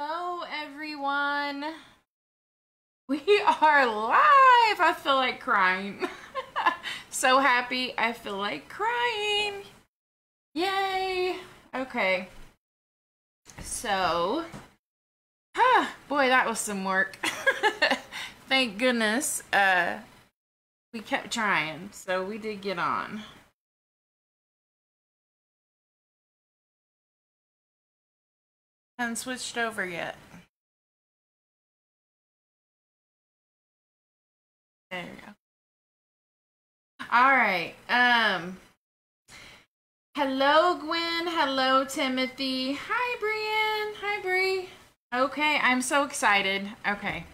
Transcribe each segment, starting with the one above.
Hello, everyone. We are live. I feel like crying. so happy. I feel like crying. Yay. Okay. So, ah, boy, that was some work. Thank goodness. Uh, we kept trying, so we did get on. Haven't switched over yet. There you go. All right. Um. Hello, Gwen. Hello, Timothy. Hi, Brian. Hi, Brie. Okay, I'm so excited. Okay.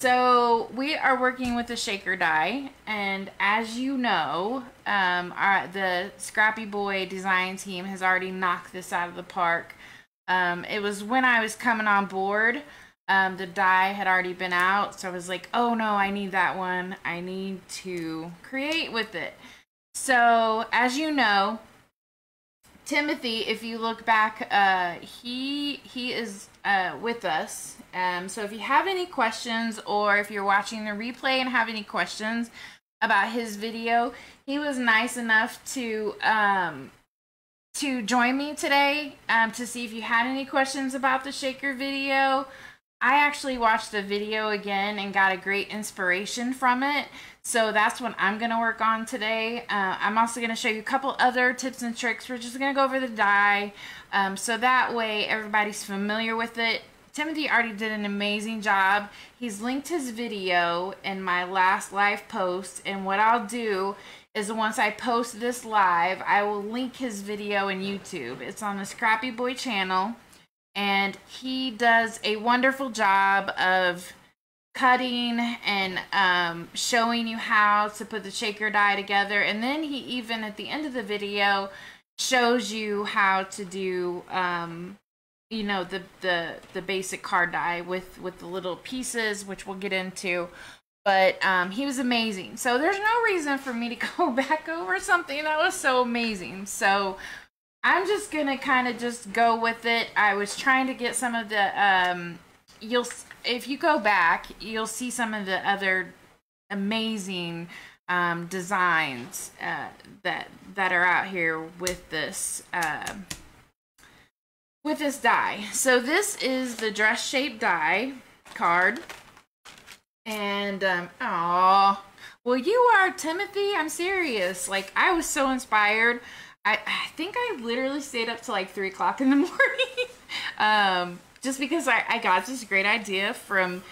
So we are working with the shaker die, and as you know, um, our, the Scrappy Boy design team has already knocked this out of the park. Um, it was when I was coming on board. Um, the die had already been out, so I was like, "Oh no, I need that one. I need to create with it." So, as you know, Timothy, if you look back, uh, he he is uh, with us. Um, so if you have any questions, or if you're watching the replay and have any questions about his video, he was nice enough to um, to join me today um, to see if you had any questions about the shaker video. I actually watched the video again and got a great inspiration from it. So that's what I'm going to work on today. Uh, I'm also going to show you a couple other tips and tricks. We're just going to go over the die um, so that way everybody's familiar with it. Timothy already did an amazing job. He's linked his video in my last live post and what I'll do is once I post this live, I will link his video in YouTube. It's on the Scrappy Boy channel, and he does a wonderful job of cutting and um, showing you how to put the shaker die together. And then he even at the end of the video shows you how to do um, you know the the the basic card die with with the little pieces which we'll get into but um, he was amazing. So there's no reason for me to go back over something that was so amazing. So I'm just gonna kind of just go with it. I was trying to get some of the um, you'll if you go back, you'll see some of the other amazing um, designs uh, that that are out here with this. Uh, with this die. So this is the dress shape die card. And um oh well you are Timothy, I'm serious. Like I was so inspired. I, I think I literally stayed up till like three o'clock in the morning. um just because I, I got this great idea from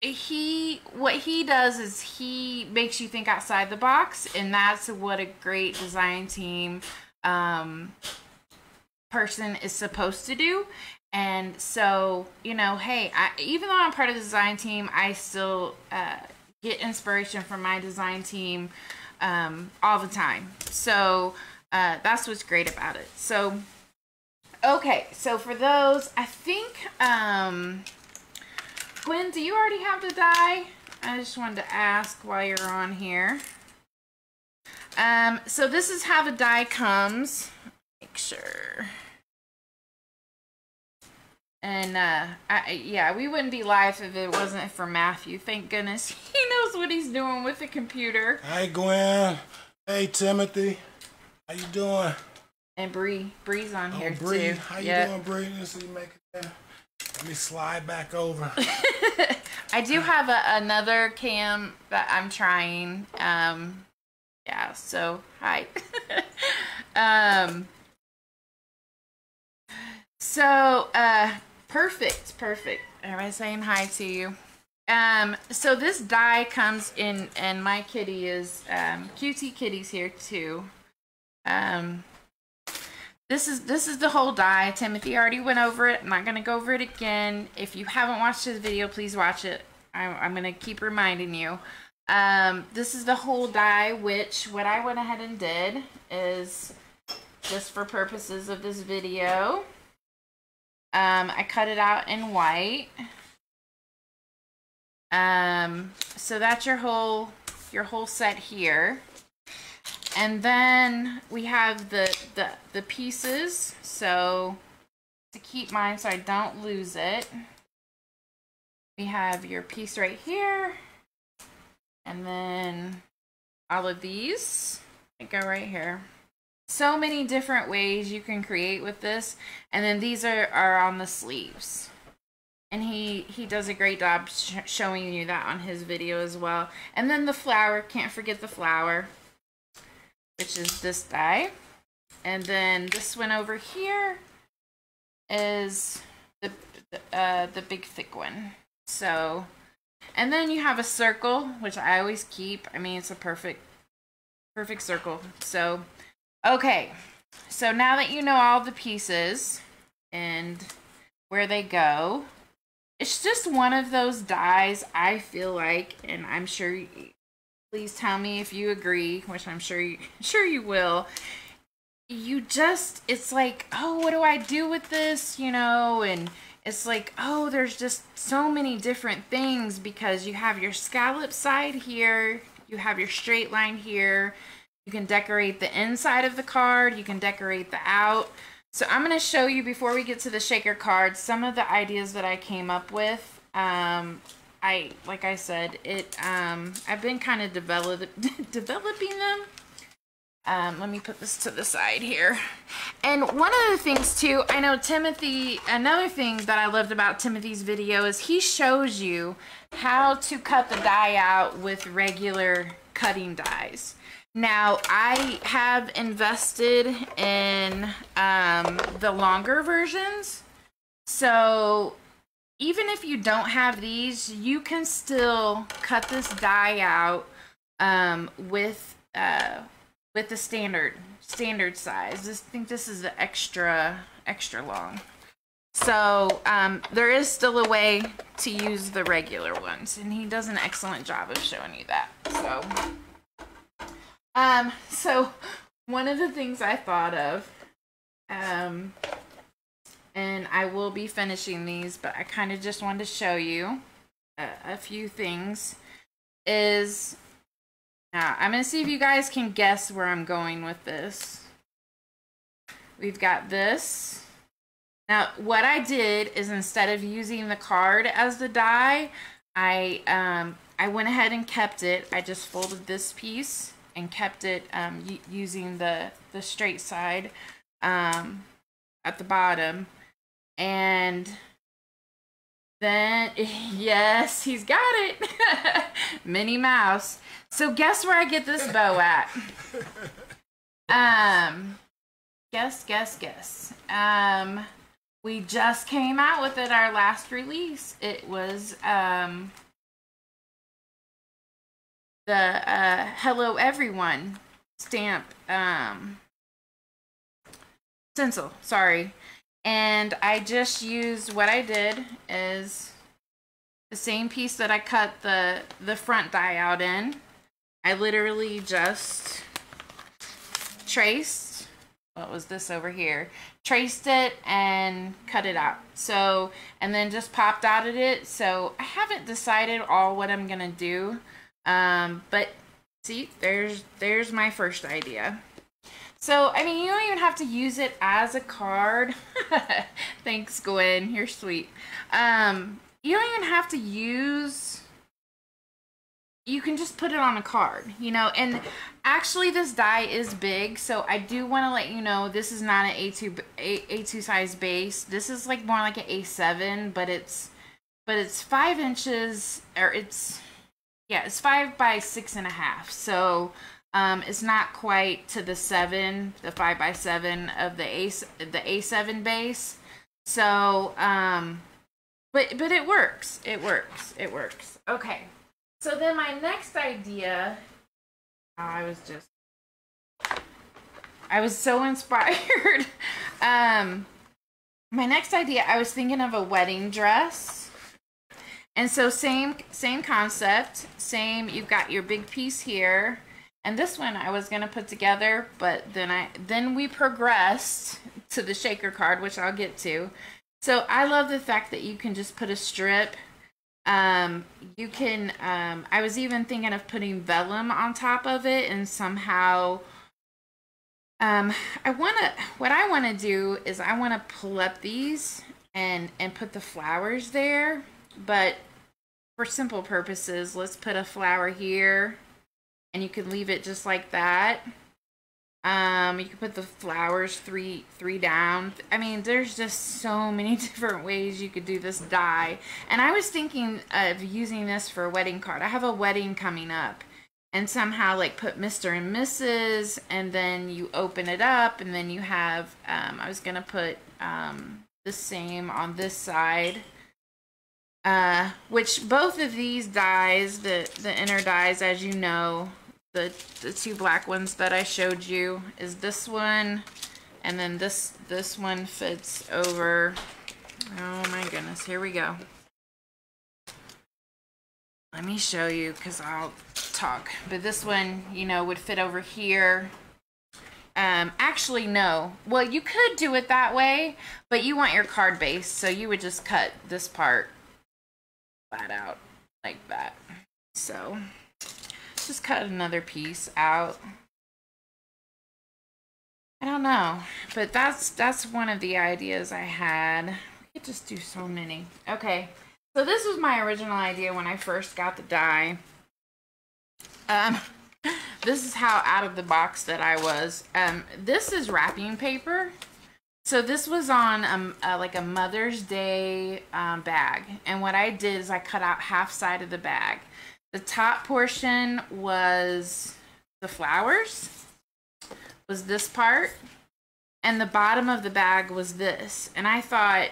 he what he does is he makes you think outside the box and that's what a great design team um person is supposed to do and so, you know, hey, I, even though I'm part of the design team, I still uh, get inspiration from my design team um, all the time. So uh, that's what's great about it. So, okay, so for those, I think, um, Gwen, do you already have the die? I just wanted to ask while you're on here. Um, so this is how the die comes. Make sure. And uh, I, yeah, we wouldn't be live if it wasn't for Matthew. Thank goodness he knows what he's doing with the computer. Hey Gwen. Hey Timothy. How you doing? And Bree, Bree's on oh, here Bree. too. How you yep. doing, Bree? Let's see, make it. Let me slide back over. I do have a, another cam that I'm trying. Um, yeah. So hi. um. So, uh, Perfect, perfect. Everybody saying hi to you. Um, so this die comes in, and my kitty is, um, QT Kitty's here too. Um, this is this is the whole die. Timothy already went over it. I'm not gonna go over it again. If you haven't watched this video, please watch it. I'm, I'm gonna keep reminding you. Um, this is the whole die, which what I went ahead and did is just for purposes of this video. Um, I cut it out in white. Um, so that's your whole your whole set here. And then we have the the the pieces. So to keep mine so I don't lose it. We have your piece right here. And then all of these that go right here. So many different ways you can create with this. And then these are, are on the sleeves. And he, he does a great job sh showing you that on his video as well. And then the flower, can't forget the flower, which is this die. And then this one over here is the, uh, the big thick one. So, and then you have a circle, which I always keep. I mean, it's a perfect, perfect circle. So, okay. So now that you know all the pieces and where they go, it's just one of those dies I feel like, and I'm sure, you, please tell me if you agree, which I'm sure you, sure you will. You just, it's like, oh, what do I do with this? You know, and it's like, oh, there's just so many different things because you have your scallop side here, you have your straight line here, you can decorate the inside of the card, you can decorate the out. So I'm going to show you before we get to the shaker card some of the ideas that I came up with. Um, I, like I said, it, um, I've been kind of develop, developing them um, let me put this to the side here. And one of the things too, I know Timothy, another thing that I loved about Timothy's video is he shows you how to cut the die out with regular cutting dies. Now, I have invested in um, the longer versions. So even if you don't have these, you can still cut this die out um, with uh, with the standard standard size. I think this is the extra extra long. So um, there is still a way to use the regular ones, and he does an excellent job of showing you that. So, um, so one of the things I thought of, um, and I will be finishing these, but I kind of just wanted to show you a, a few things, is now, I'm going to see if you guys can guess where I'm going with this. We've got this. Now, what I did is instead of using the card as the die, I, um, I went ahead and kept it. I just folded this piece and kept it um, using the, the straight side um, at the bottom. And then, yes, he's got it. Minnie Mouse. So guess where I get this bow at? Um, guess, guess, guess. Um, we just came out with it, our last release. It was, um, the, uh, Hello Everyone stamp, um, stencil, sorry. And I just used, what I did is the same piece that I cut the, the front die out in. I literally just traced, what was this over here? Traced it and cut it out. So, and then just popped out at it. So I haven't decided all what I'm to do. Um, but see, there's, there's my first idea. So, I mean, you don't even have to use it as a card. Thanks, Gwen. You're sweet. Um, you don't even have to use... You can just put it on a card, you know, and actually this die is big, so I do want to let you know this is not an A2, A, A2 size base. This is like more like an A7, but it's, but it's five inches, or it's, yeah, it's five by six and a half. So, um, it's not quite to the seven, the five by seven of the A the A7 base. So, um, but but it works. It works. It works. Okay. So then my next idea, oh, I was just, I was so inspired. um, my next idea, I was thinking of a wedding dress. And so same same concept, same. You've got your big piece here and this one I was gonna put together, but then I then we progressed to the shaker card, which I'll get to. So I love the fact that you can just put a strip. Um, you can. Um, I was even thinking of putting vellum on top of it and somehow Um, I want to, what I want to do is I want to pull up these and, and put the flowers there. But for simple purposes, let's put a flower here and you can leave it just like that. Um, you can put the flowers three three down. I mean, there's just so many different ways you could do this die. And I was thinking of using this for a wedding card. I have a wedding coming up. And somehow like put Mr. and Mrs. and then you open it up and then you have um, I was gonna put um, the same on this side. Uh, which both of these dies, the the inner dies, as you know, the, the two black ones that I showed you is this one and then this this one fits over. Oh my goodness here we go. Let me show you because I'll talk. But this one you know would fit over here. Um actually no. Well you could do it that way but you want your card base so you would just cut this part flat out like that so just cut another piece out. I don't know, but that's that's one of the ideas I had. We could just do so many. Okay, so this was my original idea when I first got the die. Um, this is how out of the box that I was. Um, this is wrapping paper. So this was on um, uh, like a Mother's Day um, bag, and what I did is I cut out half side of the bag. The top portion was the flowers, was this part, and the bottom of the bag was this. And I thought,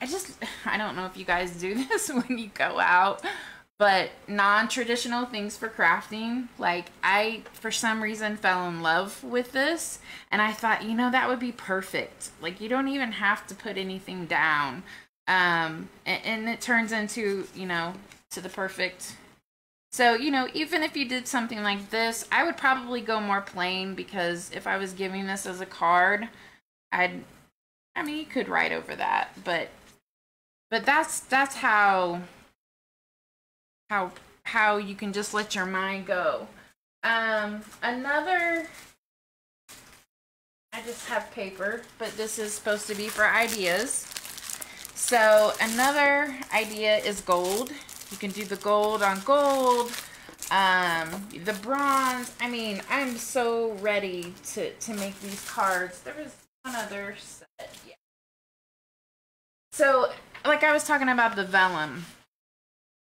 I just, I don't know if you guys do this when you go out, but non-traditional things for crafting like i for some reason fell in love with this and i thought you know that would be perfect. Like you don't even have to put anything down. Um and, and it turns into you know to the perfect. So, you know, even if you did something like this, I would probably go more plain because if I was giving this as a card, I'd I mean, you could write over that, but but that's that's how how how you can just let your mind go. Um another I just have paper, but this is supposed to be for ideas. So, another idea is gold. You can do the gold on gold, um, the bronze. I mean, I'm so ready to, to make these cards. There was one other set. Yeah. So, like I was talking about the vellum,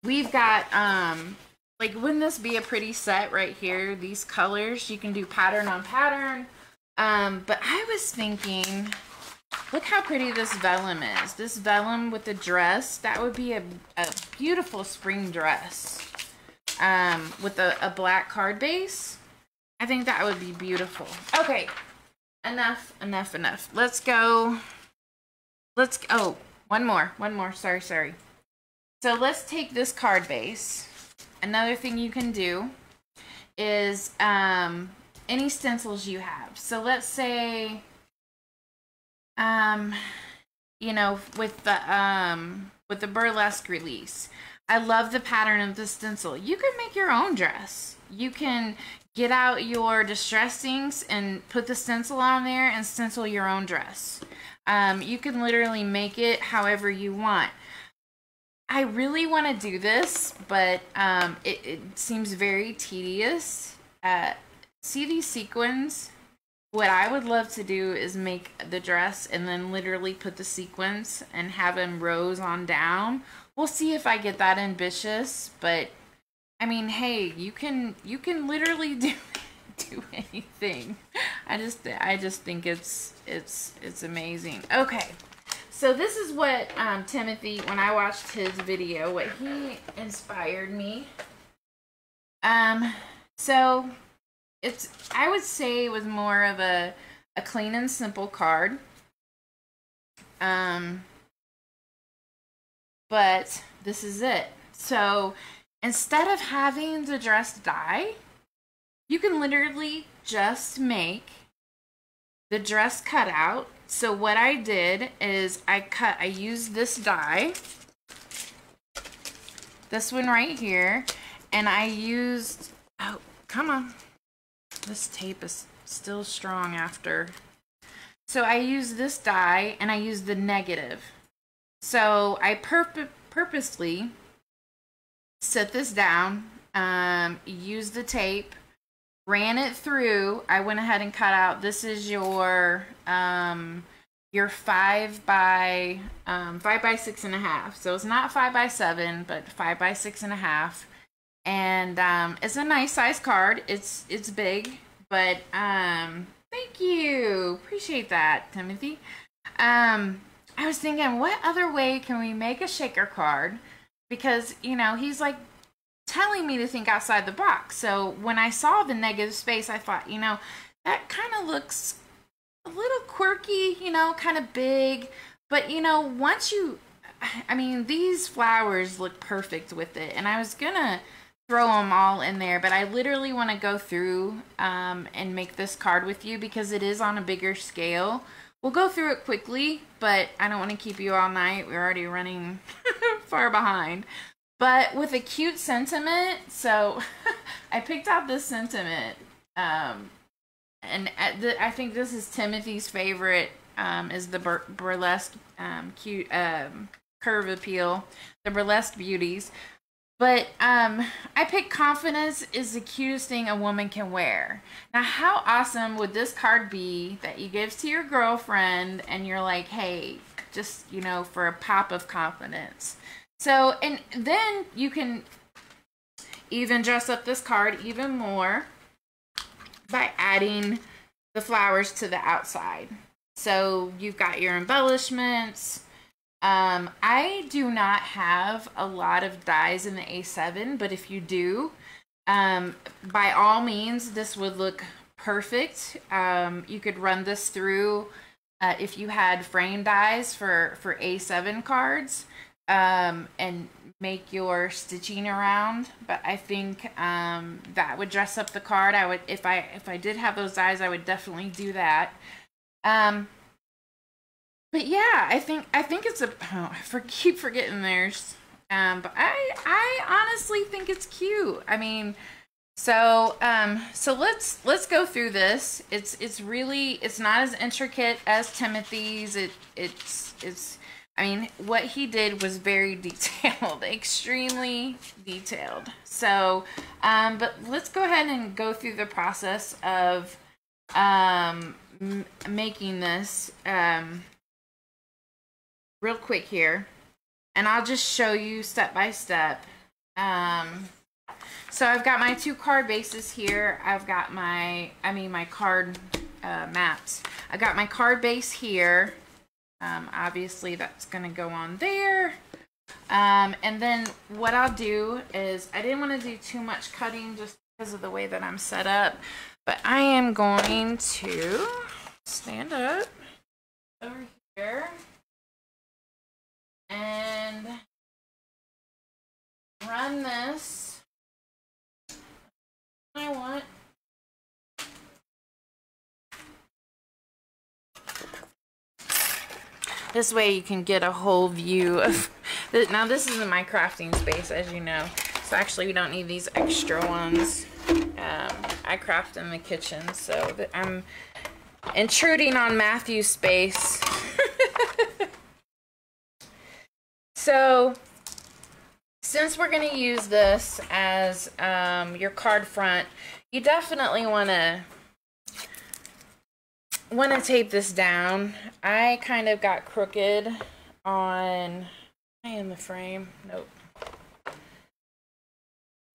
we've got, um, like, wouldn't this be a pretty set right here? These colors, you can do pattern on pattern. Um, but I was thinking Look how pretty this vellum is. This vellum with the dress, that would be a, a beautiful spring dress. Um, with a, a black card base. I think that would be beautiful. Okay, enough, enough, enough. Let's go. Let's, oh, one more, one more. Sorry, sorry. So let's take this card base. Another thing you can do is um, any stencils you have. So let's say um, you know, with the um with the burlesque release. I love the pattern of the stencil. You can make your own dress. You can get out your distress inks and put the stencil on there and stencil your own dress. Um, you can literally make it however you want. I really want to do this, but um, it, it seems very tedious. Uh, see these sequins? what I would love to do is make the dress and then literally put the sequins and have them rows on down. We'll see if I get that ambitious, but I mean, hey, you can you can literally do do anything. I just I just think it's it's it's amazing. Okay. So this is what um, Timothy, when I watched his video, what he inspired me. Um, so it's I would say it was more of a a clean and simple card. Um but this is it. So instead of having the dress die, you can literally just make the dress cutout. So what I did is I cut I used this die this one right here and I used oh come on this tape is still strong after. So I used this die and I used the negative. So I purp purposely set this down, um, use the tape, ran it through. I went ahead and cut out, this is your, um, your five by, um, five by six and a half. So it's not five by seven, but five by six and a half. And, um, it's a nice size card. It's, it's big, but, um, thank you. Appreciate that, Timothy. Um, I was thinking, what other way can we make a shaker card? Because, you know, he's like telling me to think outside the box. So when I saw the negative space, I thought, you know, that kind of looks a little quirky, you know, kind of big. But, you know, once you, I mean, these flowers look perfect with it. And I was going to throw them all in there, but I literally want to go through um, and make this card with you because it is on a bigger scale. We'll go through it quickly, but I don't want to keep you all night. We're already running far behind. But with a cute sentiment, so I picked out this sentiment. Um, and I think this is Timothy's favorite, um, is the bur burlesque um, cute um, curve appeal, the burlesque beauties. But um, I picked confidence is the cutest thing a woman can wear. Now, how awesome would this card be that you give to your girlfriend and you're like, hey, just, you know, for a pop of confidence. So, and then you can even dress up this card even more by adding the flowers to the outside. So you've got your embellishments, um, I do not have a lot of dies in the A7, but if you do, um, by all means, this would look perfect. Um, you could run this through uh, if you had frame dies for, for A7 cards um, and make your stitching around. But I think um, that would dress up the card. I would if I if I did have those dies, I would definitely do that. Um, but yeah, I think I think it's a. Oh, I for, keep forgetting theirs. Um, but I I honestly think it's cute. I mean, so um, so let's let's go through this. It's it's really it's not as intricate as Timothy's. It it's it's. I mean, what he did was very detailed, extremely detailed. So, um, but let's go ahead and go through the process of um, making this. Um, real quick here and I'll just show you step by step. Um, so I've got my two card bases here. I've got my, I mean my card uh, maps. I've got my card base here. Um, obviously that's going to go on there. Um, and then what I'll do is, I didn't want to do too much cutting just because of the way that I'm set up, but I am going to stand up over here and run this. I want This way you can get a whole view of, This. now this isn't my crafting space as you know. So actually we don't need these extra ones. Um, I craft in the kitchen so I'm intruding on Matthew's space. So since we're going to use this as um, your card front, you definitely want to want to tape this down. I kind of got crooked on I the frame. Nope.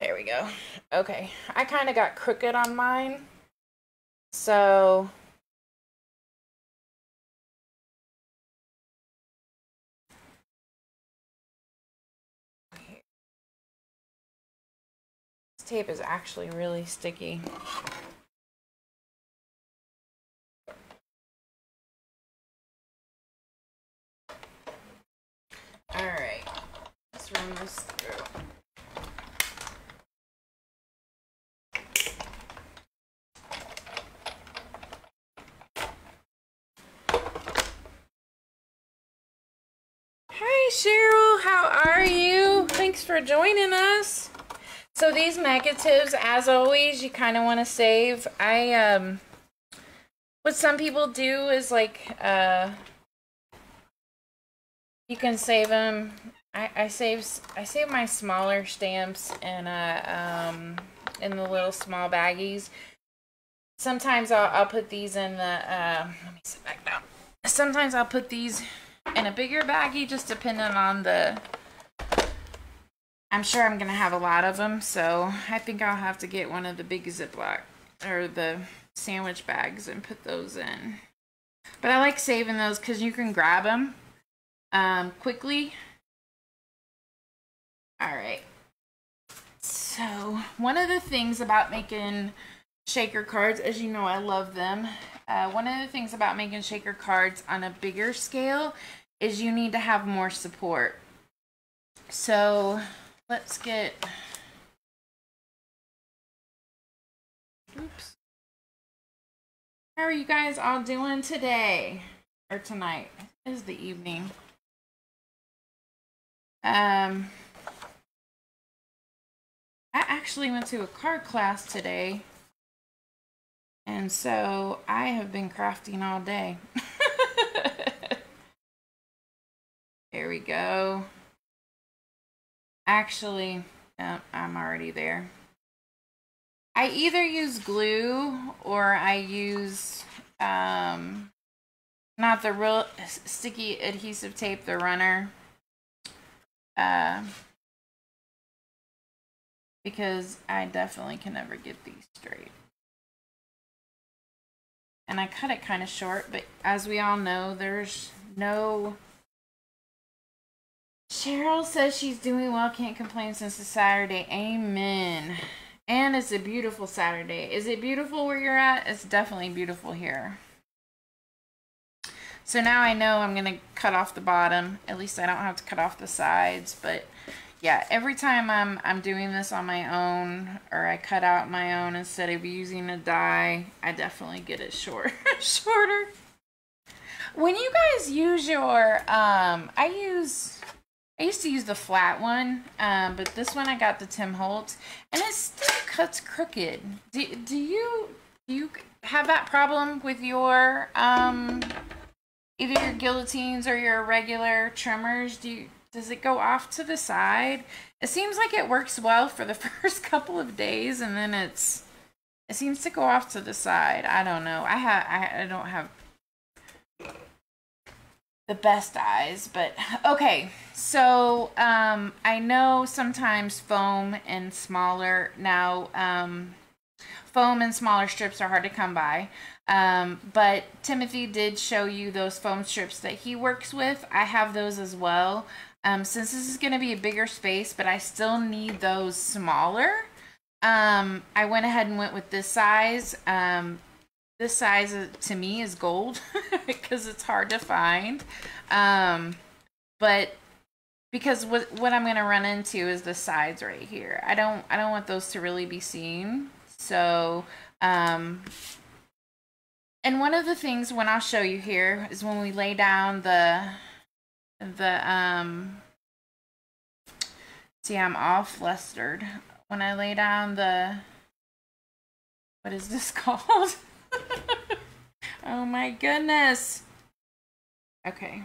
There we go. Okay. I kind of got crooked on mine. So This tape is actually really sticky. Alright, let's run this through. Hi Cheryl, how are you? Thanks for joining us. So these negatives, as always, you kind of want to save. I um, what some people do is like uh you can save them I, I save I save my smaller stamps in a um in the little small baggies. Sometimes I'll, I'll put these in the uh, let me sit back down. Sometimes I'll put these in a bigger baggie just depending on the I'm sure I'm gonna have a lot of them so I think I'll have to get one of the big Ziploc or the sandwich bags and put those in. But I like saving those because you can grab them um, quickly all right so one of the things about making shaker cards. As you know, I love them. Uh, one of the things about making shaker cards on a bigger scale is you need to have more support. So let's get, oops. How are you guys all doing today or tonight? It is the evening. Um, I actually went to a card class today and so I have been crafting all day. there we go. Actually, no, I'm already there. I either use glue or I use, um, not the real sticky adhesive tape, the runner. Uh, because I definitely can never get these straight and I cut it kind of short, but as we all know, there's no. Cheryl says she's doing well, can't complain since it's Saturday. Amen. And it's a beautiful Saturday. Is it beautiful where you're at? It's definitely beautiful here. So now I know I'm going to cut off the bottom. At least I don't have to cut off the sides, but yeah, every time I'm I'm doing this on my own or I cut out my own instead of using a die, I definitely get it short shorter. When you guys use your um I use I used to use the flat one, um, but this one I got the Tim Holtz and it still cuts crooked. Do, do you do you have that problem with your um either your guillotines or your regular trimmers? Do you does it go off to the side? It seems like it works well for the first couple of days and then it's it seems to go off to the side. I don't know. I have I, I don't have the best eyes, but okay. So, um I know sometimes foam and smaller now um foam and smaller strips are hard to come by. Um, but Timothy did show you those foam strips that he works with. I have those as well. Um, since this is going to be a bigger space, but I still need those smaller, um, I went ahead and went with this size. Um, this size to me is gold because it's hard to find. Um, but because what, what I'm going to run into is the sides right here. I don't, I don't want those to really be seen. So, um, and one of the things when I'll show you here is when we lay down the the um see I'm all flustered. When I lay down the what is this called? Oh my goodness. Okay.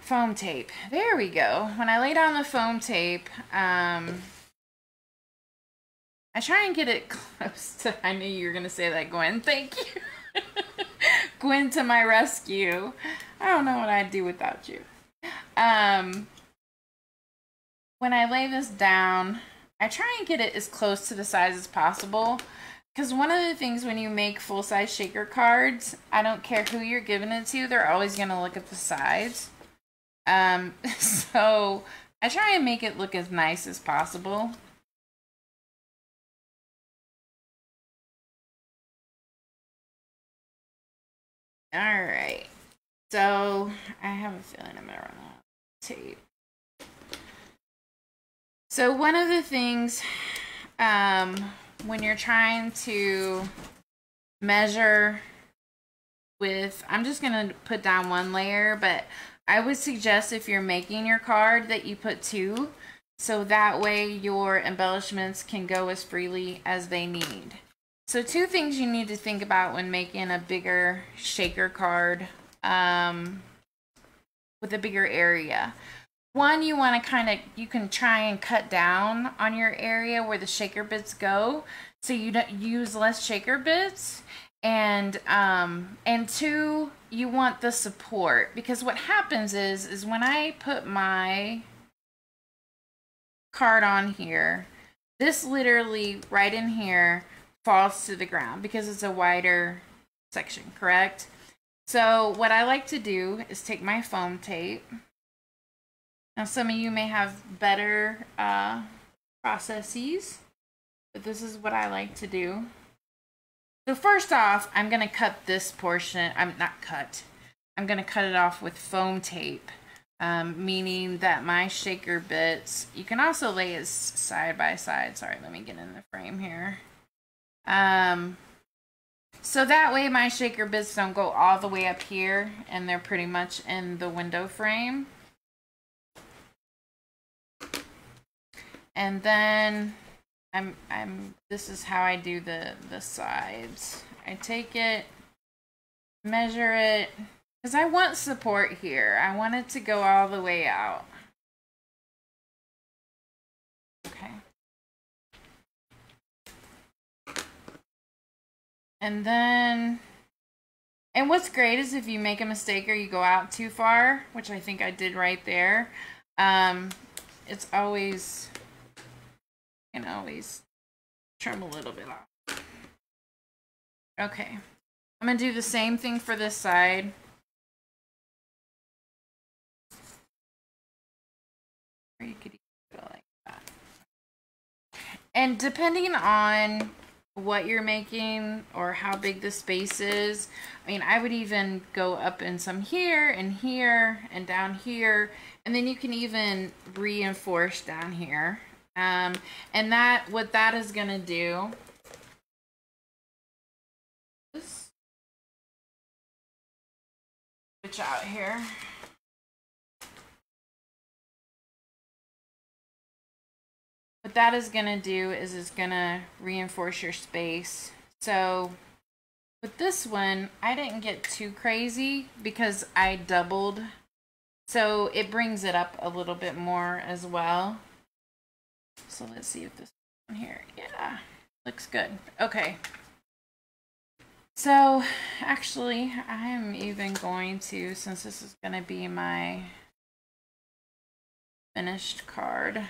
Foam tape. There we go. When I lay down the foam tape um I try and get it close to I knew you were gonna say that Gwen thank you Gwen to my rescue. I don't know what I'd do without you. Um, when I lay this down, I try and get it as close to the size as possible. Because one of the things when you make full-size shaker cards, I don't care who you're giving it to, they're always going to look at the sides. Um, so I try and make it look as nice as possible. All right. So I have a feeling I'm gonna run out of tape. So one of the things um, when you're trying to measure with, I'm just gonna put down one layer, but I would suggest if you're making your card that you put two, so that way your embellishments can go as freely as they need. So two things you need to think about when making a bigger shaker card um, with a bigger area. One, you want to kind of, you can try and cut down on your area where the shaker bits go so you don't use less shaker bits and um and two you want the support because what happens is is when i put my card on here this literally right in here falls to the ground because it's a wider section correct so what i like to do is take my foam tape now some of you may have better uh processes but this is what i like to do so first off, I'm going to cut this portion. I'm not cut. I'm going to cut it off with foam tape, um, meaning that my shaker bits, you can also lay it side by side. Sorry, let me get in the frame here. Um, so that way my shaker bits don't go all the way up here and they're pretty much in the window frame. And then I'm I'm this is how I do the the sides. I take it, measure it cuz I want support here. I want it to go all the way out. Okay. And then and what's great is if you make a mistake or you go out too far, which I think I did right there, um, it's always you can always trim a little bit off. Okay. I'm going to do the same thing for this side. Or you could go like that. And depending on what you're making or how big the space is, I mean, I would even go up in some here and here and down here. And then you can even reinforce down here. Um, and that, what that is going to do switch out here. What that is going to do is it's going to reinforce your space. So with this one, I didn't get too crazy because I doubled. So it brings it up a little bit more as well. So let's see if this one here, yeah, looks good. Okay. So actually, I'm even going to, since this is going to be my finished card,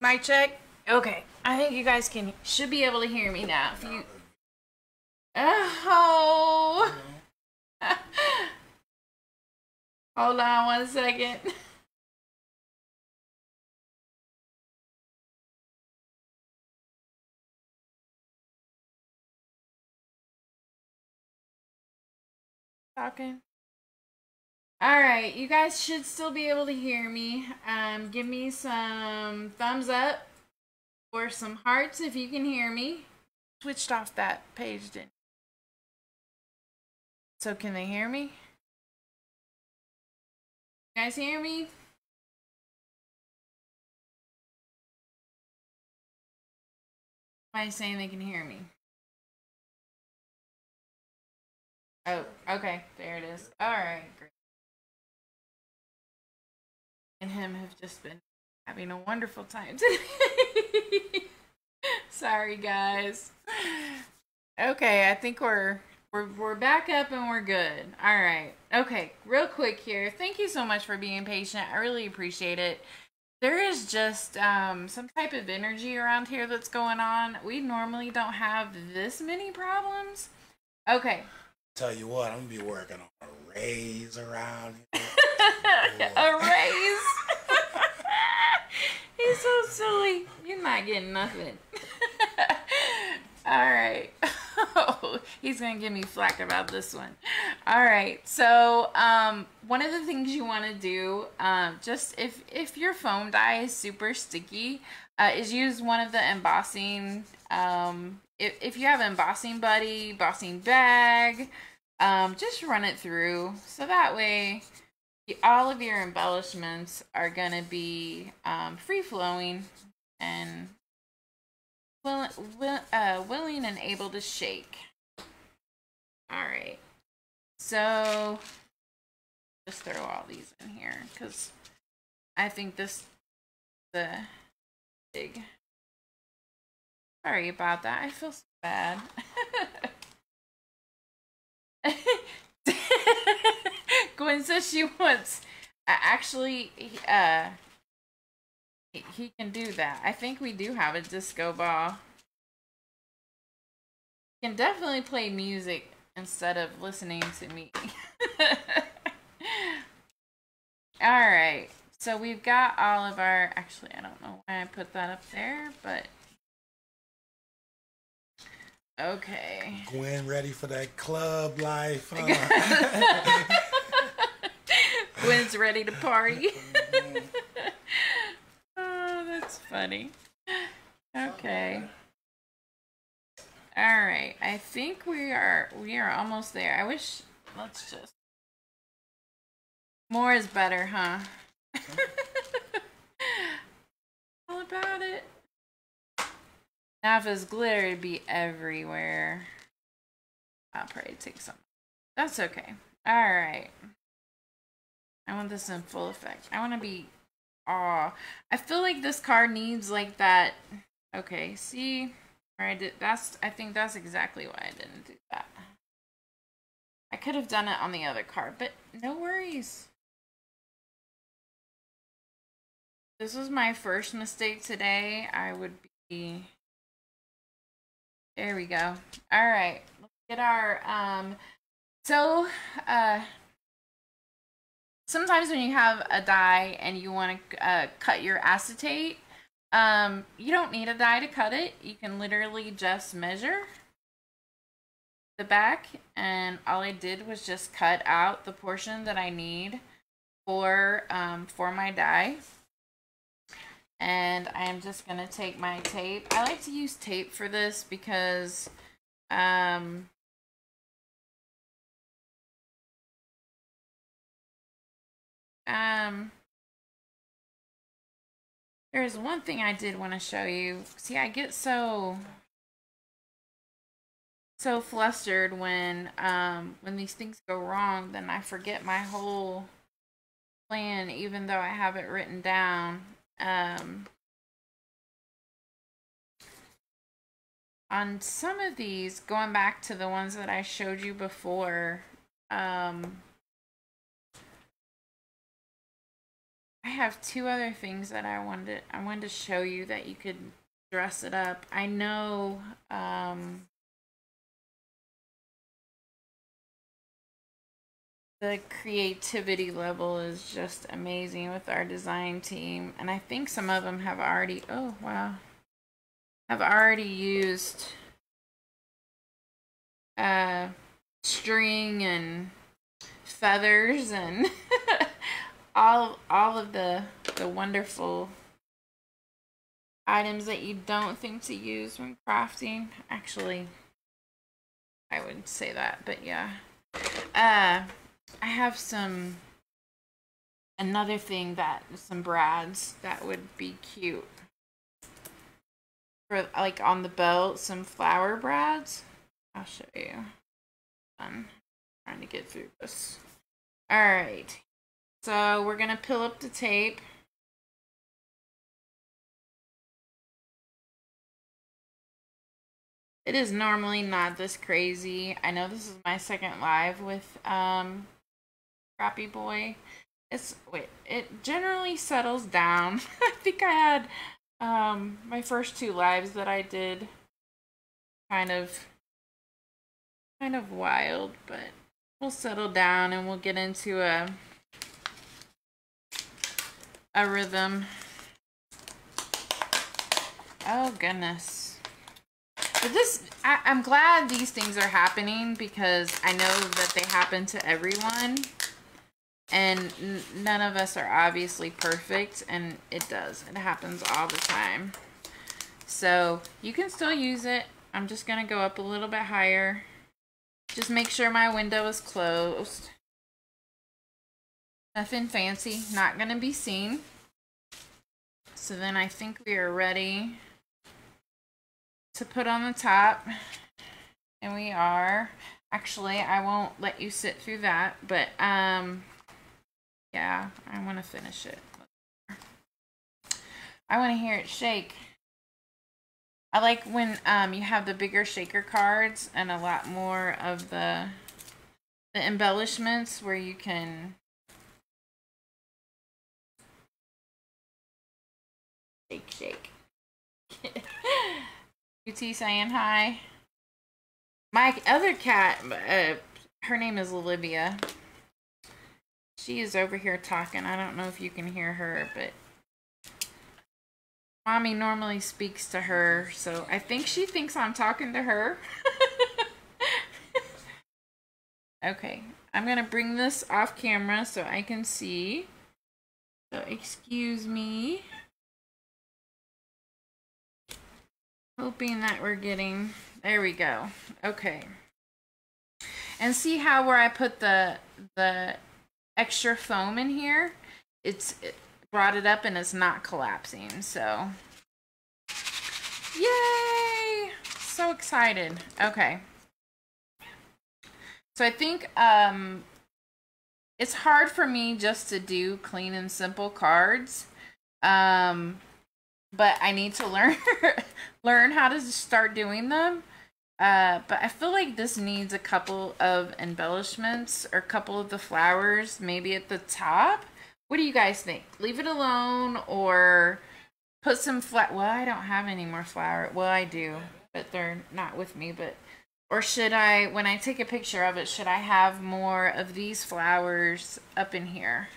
My check. Okay, I think you guys can should be able to hear me now. If you. Oh. Hold on one second. Talking. All right, you guys should still be able to hear me. Um, give me some thumbs up or some hearts if you can hear me. Switched off that page, didn't So can they hear me? You guys hear me? Why saying they can hear me? Oh, okay, there it is. All right, great. And him have just been having a wonderful time today. Sorry, guys. Okay, I think we're we're we're back up and we're good. All right. Okay, real quick here. Thank you so much for being patient. I really appreciate it. There is just um, some type of energy around here that's going on. We normally don't have this many problems. Okay, Tell you what, I'm gonna be working on a raise around here. a raise. He's so silly. You're not getting nothing. All right. Oh, he's gonna give me flack about this one. All right. So, um, one of the things you want to do, um, just if if your foam die is super sticky, uh, is use one of the embossing. Um, if if you have embossing buddy, embossing bag, um, just run it through so that way all of your embellishments are going to be um, free flowing and will, will, uh, willing and able to shake. All right. So just throw all these in here because I think this the big. Sorry about that. I feel so bad. Gwen says she wants. Uh, actually, uh, he, he can do that. I think we do have a disco ball. He can definitely play music instead of listening to me. all right. So we've got all of our. Actually, I don't know why I put that up there, but Okay. Gwen ready for that club life. Huh? Gwen's ready to party. Funny. Okay. All right. I think we are we are almost there. I wish let's just more is better, huh? All about it. Now if it's glitter, it'd be everywhere. I'll probably take some. That's okay. Alright. I want this in full effect. I want to be... Aw. I feel like this card needs like that... Okay, see? Did... That's... I think that's exactly why I didn't do that. I could have done it on the other card, but no worries. This was my first mistake today. I would be there we go. All right. Let's get our, um, so, uh, sometimes when you have a die and you want to uh, cut your acetate, um, you don't need a die to cut it. You can literally just measure the back and all I did was just cut out the portion that I need for, um, for my die and I'm just gonna take my tape. I like to use tape for this because um um there's one thing I did want to show you. See, I get so so flustered when um when these things go wrong, then I forget my whole plan even though I have it written down um, on some of these, going back to the ones that I showed you before, um, I have two other things that I wanted I wanted to show you that you could dress it up. I know um the creativity level is just amazing with our design team and I think some of them have already oh wow have already used uh string and feathers and all all of the the wonderful items that you don't think to use when crafting. Actually, I would say that, but yeah. Uh, I have some another thing that some brads that would be cute for like on the belt. Some flower brads. I'll show you. I'm trying to get through this. All right. So we're going to peel up the tape. It is normally not this crazy. I know this is my second live with um, Scrappy Boy. It's wait, it generally settles down. I think I had um, my first two lives that I did kind of kind of wild, but we'll settle down and we'll get into a a rhythm. Oh goodness. But this, I, am glad these things are happening because I know that they happen to everyone. And none of us are obviously perfect, and it does. It happens all the time. So you can still use it. I'm just going to go up a little bit higher. Just make sure my window is closed. Nothing fancy, not going to be seen. So then I think we are ready to put on the top. And we are. Actually, I won't let you sit through that, but um, yeah, I want to finish it. I want to hear it shake. I like when um, you have the bigger shaker cards and a lot more of the the embellishments where you can Shake. UT saying hi. My other cat, uh, her name is Olivia. She is over here talking. I don't know if you can hear her, but mommy normally speaks to her, so I think she thinks I'm talking to her. okay, I'm gonna bring this off camera so I can see. So excuse me. Hoping that we're getting, there we go. Okay. And see how where I put the, the extra foam in here, it's it brought it up and it's not collapsing. So, yay! So excited. Okay. So I think um, it's hard for me just to do clean and simple cards. Um, but I need to learn learn how to start doing them. Uh, but I feel like this needs a couple of embellishments or a couple of the flowers maybe at the top. What do you guys think? Leave it alone or put some flat. Well, I don't have any more flower. Well, I do, but they're not with me. But or should I, when I take a picture of it, should I have more of these flowers up in here?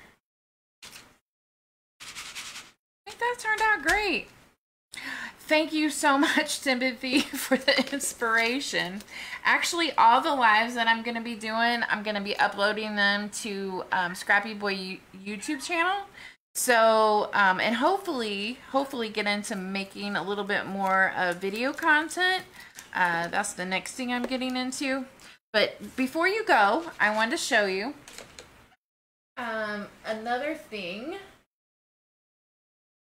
That turned out great. Thank you so much, Timothy, for the inspiration. Actually, all the lives that I'm going to be doing, I'm going to be uploading them to um, Scrappy Boy YouTube channel. So, um, and hopefully, hopefully get into making a little bit more uh, video content. Uh, that's the next thing I'm getting into. But before you go, I wanted to show you um, another thing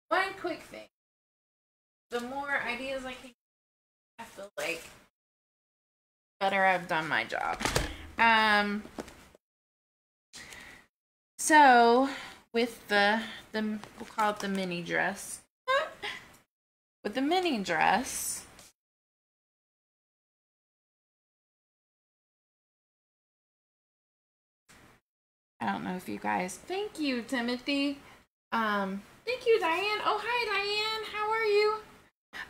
one quick thing. The more ideas I can, I feel like better I've done my job. Um. So with the the we'll call it the mini dress. with the mini dress. I don't know if you guys. Thank you, Timothy. Um, thank you, Diane. Oh, hi, Diane. How are you?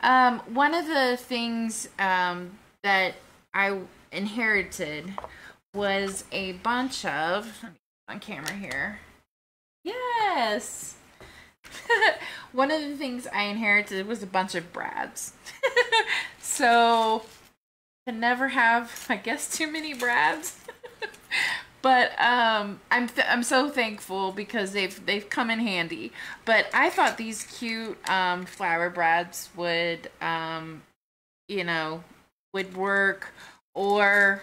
Um, one of the things um, that I inherited was a bunch of on camera here. Yes. one of the things I inherited was a bunch of Brads. so can never have, I guess, too many Brads. but um, I'm I'm so thankful because they've they've come in handy. But I thought these cute um, flower brads would um, you know would work, or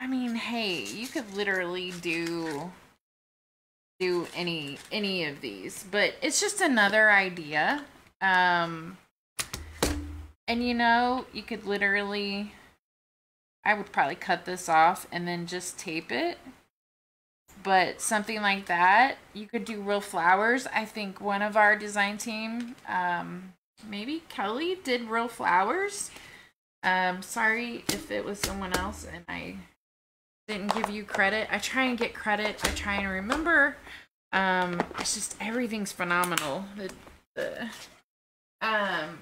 I mean, hey, you could literally do do any any of these, but it's just another idea. Um, and you know, you could literally I would probably cut this off and then just tape it. But something like that, you could do real flowers. I think one of our design team, um, maybe Kelly, did real flowers. Um, sorry if it was someone else and I didn't give you credit. I try and get credit. I try and remember. Um, it's just everything's phenomenal. The, the um,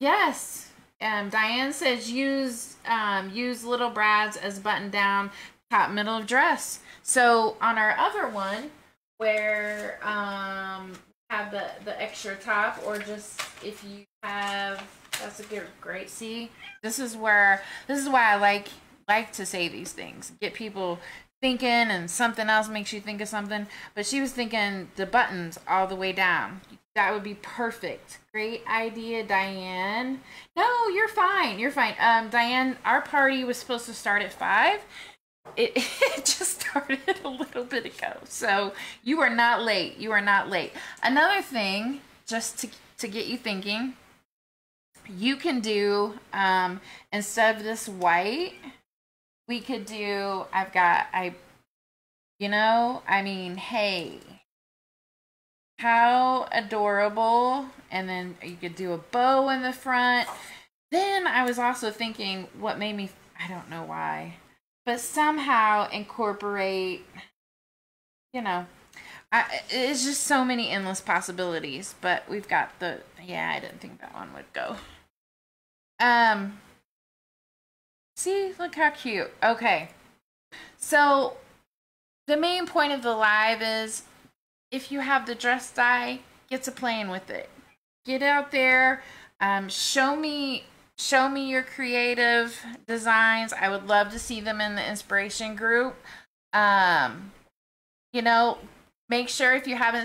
Yes. Um, Diane says use um, use little brads as button down top middle of dress. So on our other one, where um, have the the extra top, or just if you have that's a good great see. This is where this is why I like like to say these things. Get people thinking, and something else makes you think of something. But she was thinking the buttons all the way down. That would be perfect. Great idea, Diane. No, you're fine. You're fine. Um, Diane, our party was supposed to start at five. It, it just started a little bit ago. So you are not late. You are not late. Another thing, just to, to get you thinking, you can do, um, instead of this white, we could do, I've got, I, you know, I mean, hey, how adorable. And then you could do a bow in the front. Then I was also thinking what made me, I don't know why, but somehow incorporate, you know, I, it's just so many endless possibilities. But we've got the, yeah, I didn't think that one would go. Um, see, look how cute. Okay. So the main point of the live is if you have the dress die, get to playing with it. Get out there, um, show me show me your creative designs. I would love to see them in the inspiration group. Um, you know, make sure if you haven't